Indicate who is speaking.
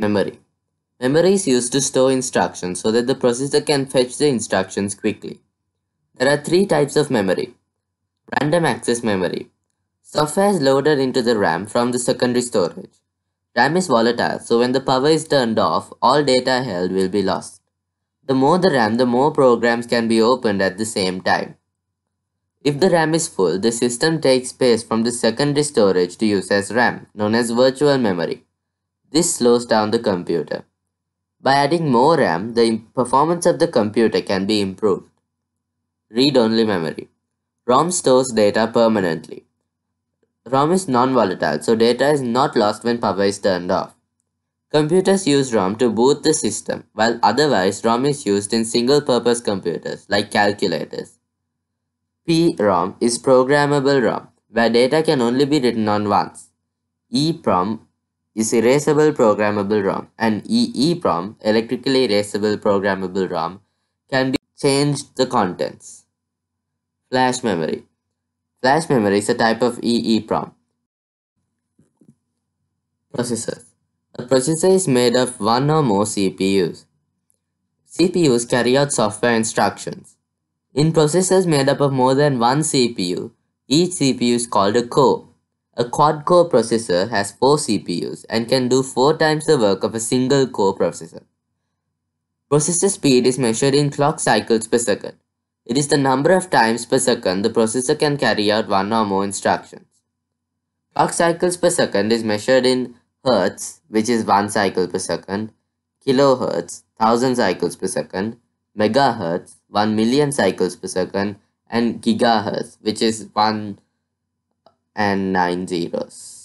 Speaker 1: Memory. Memory is used to store instructions so that the processor can fetch the instructions quickly. There are three types of memory. Random access memory. Software is loaded into the RAM from the secondary storage. RAM is volatile, so when the power is turned off, all data held will be lost. The more the RAM, the more programs can be opened at the same time. If the RAM is full, the system takes space from the secondary storage to use as RAM, known as virtual memory. This slows down the computer. By adding more RAM, the performance of the computer can be improved. Read-only memory. ROM stores data permanently. ROM is non-volatile, so data is not lost when power is turned off. Computers use ROM to boot the system, while otherwise ROM is used in single-purpose computers like calculators. PROM is programmable ROM, where data can only be written on once. EPROM is erasable programmable ROM and EEPROM, electrically erasable programmable ROM, can be changed the contents. Flash memory. Flash memory is a type of EEPROM. Processors. A processor is made of one or more CPUs. CPUs carry out software instructions. In processors made up of more than one CPU, each CPU is called a core. A quad-core processor has 4 CPUs and can do 4 times the work of a single core processor. Processor speed is measured in clock cycles per second. It is the number of times per second the processor can carry out one or more instructions. Clock cycles per second is measured in hertz, which is 1 cycle per second, kilohertz, 1000 cycles per second, megahertz, 1 million cycles per second, and gigahertz, which is 1 and nine zeros.